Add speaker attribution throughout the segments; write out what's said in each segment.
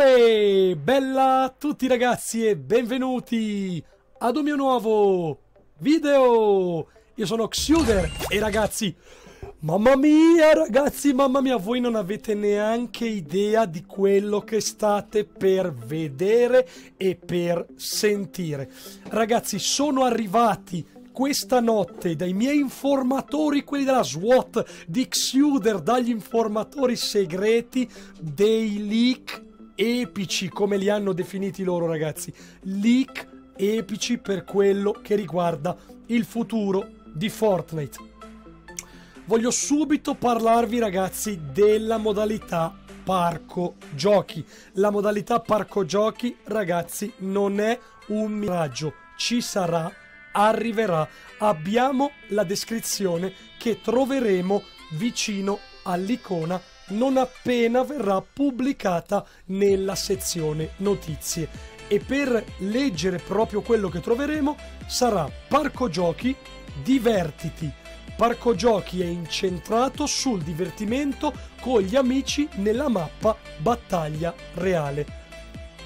Speaker 1: Uè, bella a tutti ragazzi e benvenuti ad un mio nuovo video. Io sono Xuder e ragazzi, mamma mia ragazzi, mamma mia, voi non avete neanche idea di quello che state per vedere e per sentire. Ragazzi, sono arrivati questa notte dai miei informatori, quelli della SWAT, di Xuder, dagli informatori segreti dei leak epici, come li hanno definiti loro ragazzi. Leak epici per quello che riguarda il futuro di Fortnite. Voglio subito parlarvi ragazzi della modalità parco giochi. La modalità parco giochi ragazzi non è un miraggio, ci sarà arriverà. Abbiamo la descrizione che troveremo vicino all'icona non appena verrà pubblicata nella sezione notizie. E per leggere proprio quello che troveremo sarà Parco Giochi, divertiti. Parco Giochi è incentrato sul divertimento con gli amici nella mappa Battaglia Reale.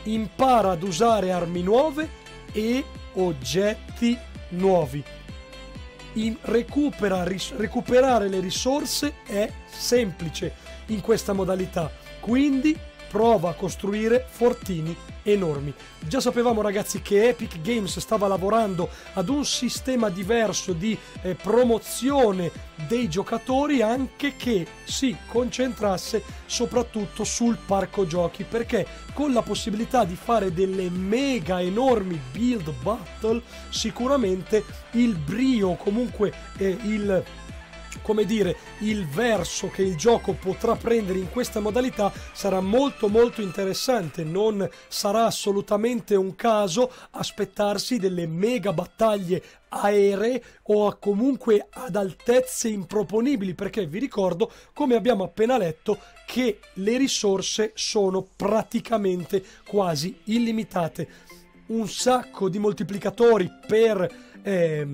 Speaker 1: Impara ad usare armi nuove e oggetti nuovi. In recupera, ris- recuperare le risorse è semplice in questa modalità, quindi prova a costruire fortini enormi. Già sapevamo ragazzi che Epic Games stava lavorando ad un sistema diverso di eh, promozione dei giocatori anche che si concentrasse soprattutto sul parco giochi perché con la possibilità di fare delle mega enormi build battle sicuramente il brio comunque eh, il come dire, il verso che il gioco potrà prendere in questa modalità sarà molto molto interessante. Non sarà assolutamente un caso aspettarsi delle mega battaglie aeree o comunque ad altezze improponibili perché vi ricordo come abbiamo appena letto che le risorse sono praticamente quasi illimitate un sacco di moltiplicatori per eh,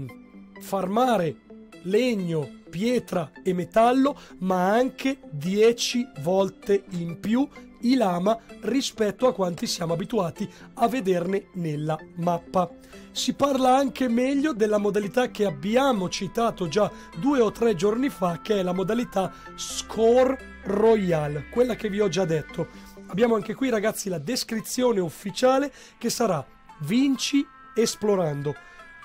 Speaker 1: farmare legno pietra e metallo, ma anche 10 volte in più i lama rispetto a quanti siamo abituati a vederne nella mappa. Si parla anche meglio della modalità che abbiamo citato già due o tre giorni fa, che è la modalità Score Royale, quella che vi ho già detto. Abbiamo anche qui ragazzi la descrizione ufficiale che sarà vinci esplorando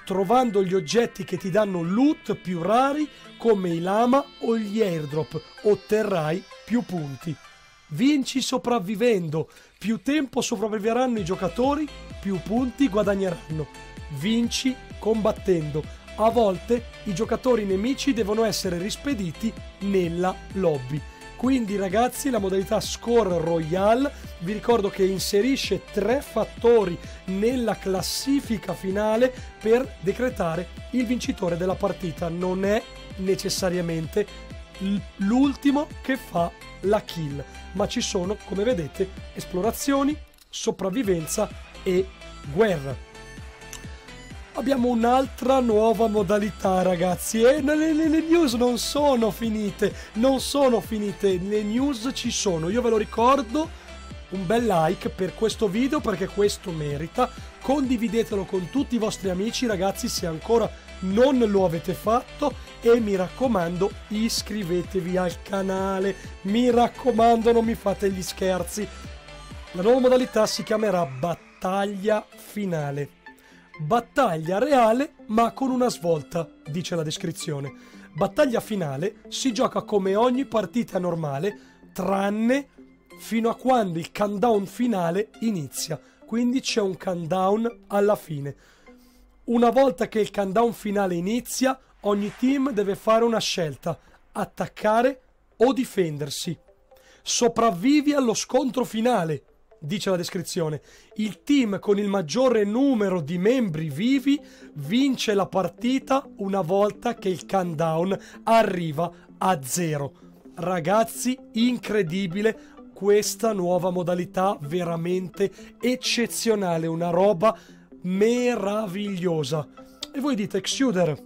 Speaker 1: trovando gli oggetti che ti danno loot più rari come i lama o gli airdrop, otterrai più punti. Vinci sopravvivendo, più tempo sopravviveranno i giocatori, più punti guadagneranno. Vinci combattendo. A volte i giocatori nemici devono essere rispediti nella lobby. Quindi ragazzi la modalità Score Royale vi ricordo che inserisce tre fattori nella classifica finale per decretare il vincitore della partita. Non è necessariamente l'ultimo che fa la kill, ma ci sono, come vedete, esplorazioni, sopravvivenza e guerra. Abbiamo un'altra nuova modalità ragazzi e le, le, le, news non sono finite non sono finite le news ci sono. Io ve lo ricordo un bel like per questo video perché questo merita. Condividetelo con tutti i vostri amici ragazzi se ancora non lo avete fatto. E mi raccomando iscrivetevi al canale. Mi raccomando non mi fate gli scherzi. La nuova modalità si chiamerà battaglia finale. Battaglia reale ma con una svolta, dice la descrizione. Battaglia finale si gioca come ogni partita normale, tranne fino a quando il countdown finale inizia. Quindi c'è un countdown alla fine. Una volta che il countdown finale inizia, ogni team deve fare una scelta, attaccare o difendersi. Sopravvivi allo scontro finale dice la descrizione, il team con il maggiore numero di membri vivi vince la partita una volta che il countdown arriva a zero. Ragazzi, incredibile questa nuova modalità veramente eccezionale, una roba meravigliosa. E voi dite, Xuder,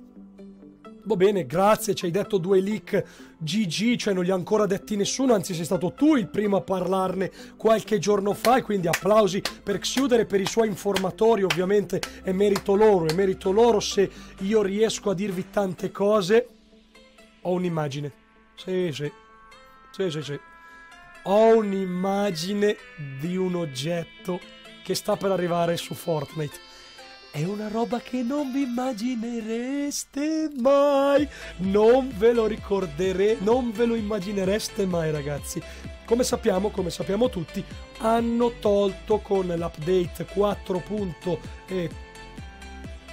Speaker 1: Va bene, grazie, ci hai detto due leak GG, cioè non li ha ancora detti nessuno, anzi sei stato tu il primo a parlarne qualche giorno fa e quindi applausi per Xuder e per i suoi informatori, ovviamente è merito loro, è merito loro se io riesco a dirvi tante cose. Ho un'immagine. Sì, sì. Sì, sì, sì. Ho un'immagine di un oggetto che sta per arrivare su Fortnite è una roba che non vi immaginereste mai. Non ve lo ricorderete, non ve lo immaginereste mai, ragazzi. Come sappiamo, come sappiamo tutti, hanno tolto con l'update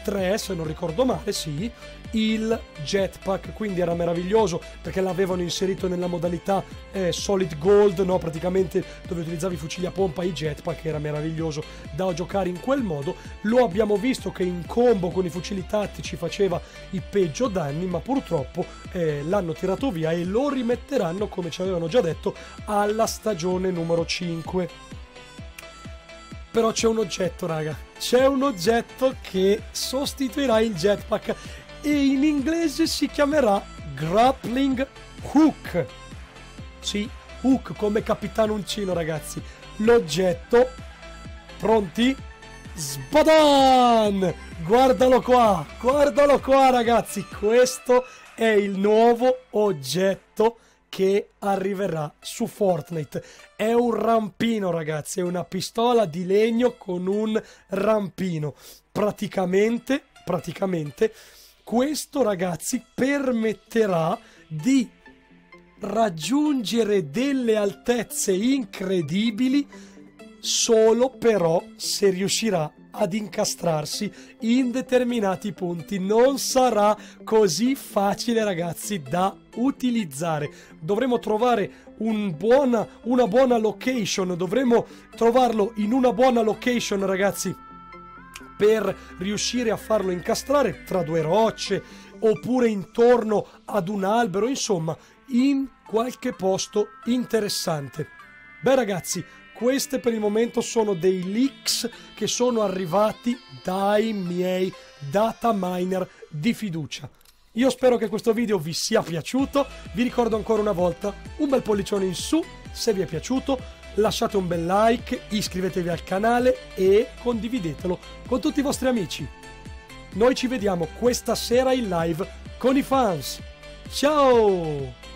Speaker 1: 4.3, se non ricordo male, sì, il jetpack, quindi era meraviglioso perché l'avevano inserito nella modalità eh, solid gold, no? praticamente dove utilizzavi i fucili a pompa e i jetpack, era meraviglioso da giocare in quel modo. Lo abbiamo visto che in combo con i fucili tattici faceva i peggio danni, ma purtroppo eh, l'hanno tirato via e lo rimetteranno, come ci avevano già detto, alla stagione numero 5 però c'è un oggetto, raga. C'è un oggetto che sostituirà il jetpack e in inglese si chiamerà Grappling Hook. Sì, Hook come capitano uncino, ragazzi. L'oggetto. Pronti? Sbadan! Guardalo qua, guardalo qua, ragazzi. Questo è il nuovo oggetto che arriverà su Fortnite. È un rampino, ragazzi, è una pistola di legno con un rampino. Praticamente, praticamente questo, ragazzi, permetterà di raggiungere delle altezze incredibili solo però se riuscirà ad incastrarsi in determinati punti. Non sarà così facile, ragazzi, da utilizzare. Dovremo trovare un buona, una buona location, dovremo trovarlo in una buona location, ragazzi per riuscire a farlo incastrare tra due rocce oppure intorno ad un albero, insomma, in qualche posto interessante. Beh ragazzi, queste per il momento sono dei leaks che sono arrivati dai miei data miner di fiducia. Io spero che questo video vi sia piaciuto, vi ricordo ancora una volta un bel pollicione in su se vi è piaciuto, lasciate un bel like, iscrivetevi al canale e condividetelo con tutti i vostri amici. Noi ci vediamo questa sera in live con i fans. Ciao!